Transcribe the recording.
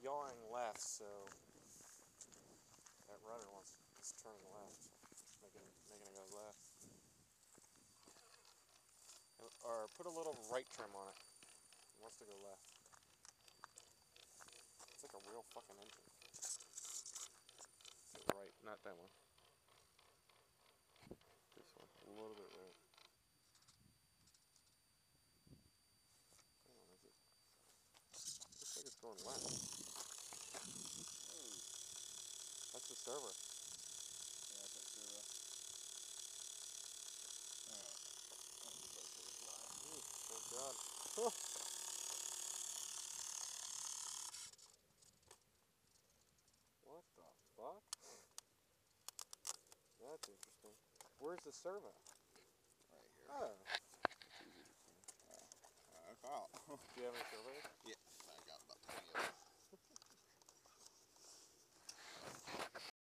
going left, so that rudder wants is turning left, making making it go left. Or put a little right trim on it. It wants to go left. It's like a real fucking engine. To right, not that one. This one, a little bit right. Looks like it's going left. That's the servo. Yeah, that's true. Alright. Ooh, thank God. what the fuck? That's interesting. Where's the servo? Right here. Oh, Uh, I do you have any servos? Yeah.